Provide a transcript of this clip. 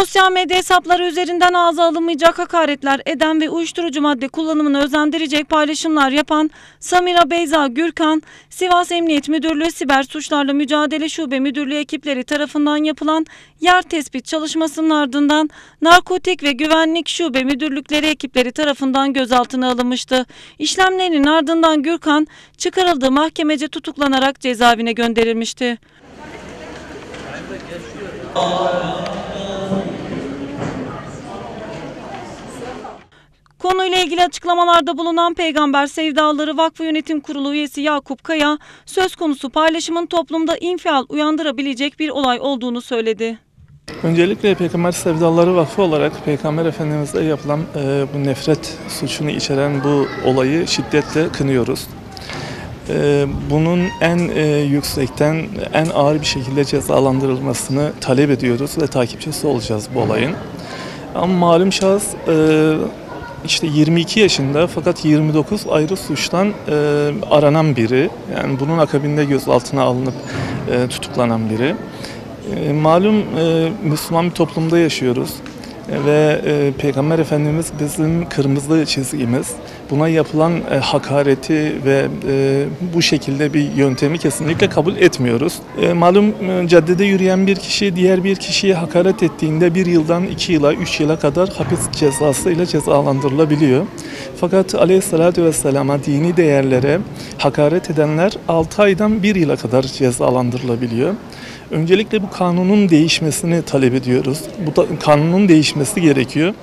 Sosyal medya hesapları üzerinden ağza alınmayacak hakaretler eden ve uyuşturucu madde kullanımını özendirecek paylaşımlar yapan Samira Beyza Gürkan, Sivas Emniyet Müdürlüğü Siber Suçlarla Mücadele Şube Müdürlüğü ekipleri tarafından yapılan yer tespit çalışmasının ardından Narkotik ve Güvenlik Şube Müdürlükleri ekipleri tarafından gözaltına alınmıştı. İşlemlerin ardından Gürkan çıkarıldığı mahkemece tutuklanarak cezaevine gönderilmişti. Konuyla ilgili açıklamalarda bulunan Peygamber Sevdaları Vakfı Yönetim Kurulu üyesi Yakup Kaya, söz konusu paylaşımın toplumda infial uyandırabilecek bir olay olduğunu söyledi. Öncelikle Peygamber Sevdaları Vakfı olarak Peygamber Efendimiz'e yapılan e, bu nefret suçunu içeren bu olayı şiddetle kınıyoruz. E, bunun en e, yüksekten, en ağır bir şekilde cezalandırılmasını talep ediyoruz ve takipçisi olacağız bu olayın. Ama malum şahıs e, işte 22 yaşında fakat 29 ayrı suçtan e, aranan biri. Yani bunun akabinde gözaltına alınıp e, tutuklanan biri. E, malum e, Müslüman bir toplumda yaşıyoruz ve e, Peygamber Efendimiz bizim kırmızı çizgimiz. Buna yapılan e, hakareti ve e, bu şekilde bir yöntemi kesinlikle kabul etmiyoruz. E, malum e, caddede yürüyen bir kişi diğer bir kişiye hakaret ettiğinde bir yıldan iki yıla, üç yıla kadar hapis cezası ile cezalandırılabiliyor. Fakat aleyhissalatü vesselama dini değerlere hakaret edenler 6 aydan 1 yıla kadar cezalandırılabiliyor. Öncelikle bu kanunun değişmesini talep ediyoruz. Bu da, kanunun değişmesi gerekiyor.